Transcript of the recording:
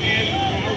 and